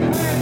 Yeah.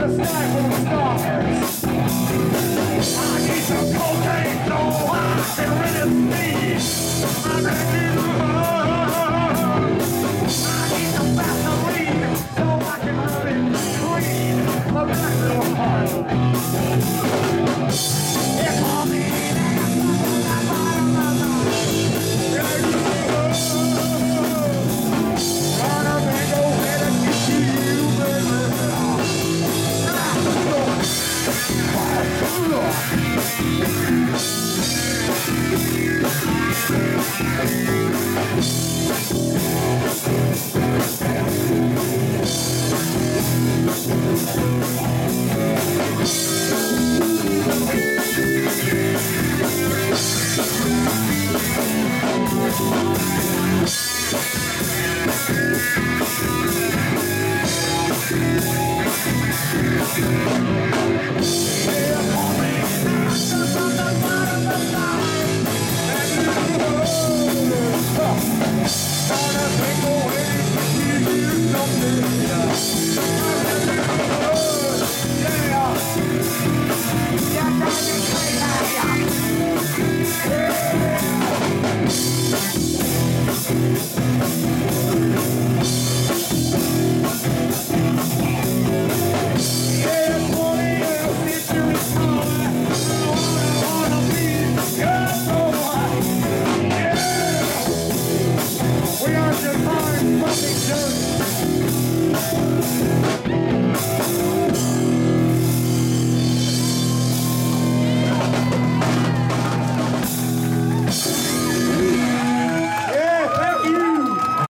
I need some cocaine so I can really see. I'm ready to